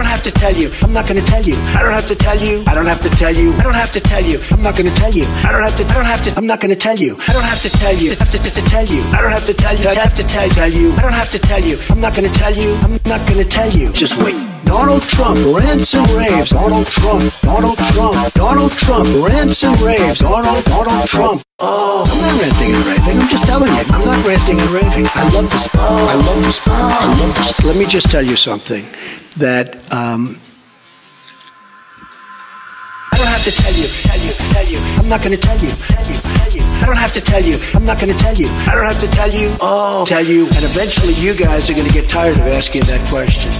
don't have to tell you. I'm not gonna tell you. I don't have to tell you. I don't have to tell you. I don't have to tell you. I'm not gonna tell you. I don't have to. I don't have to. I'm not gonna tell you. I don't have to tell you. Have to, tell you. I don't have to tell you. I have to tell, tell you. I don't have to tell you. I'm not gonna tell you. I'm not gonna tell you. Just wait. Donald Trump rants and raves. Donald Trump. Donald Trump. Donald Trump rants and raves. Donald. Donald Trump. Oh, I'm not ranting and raving. I'm just telling you. I'm not ranting and raving. I love this. I love this. I love this. Let me just tell you something that. Um, I don't have to tell you, tell you, tell you. I'm not going to tell you, tell you, tell you. I don't have to tell you. I'm not going to tell you. I don't have to tell you. Oh, tell you. And eventually, you guys are going to get tired of asking that question.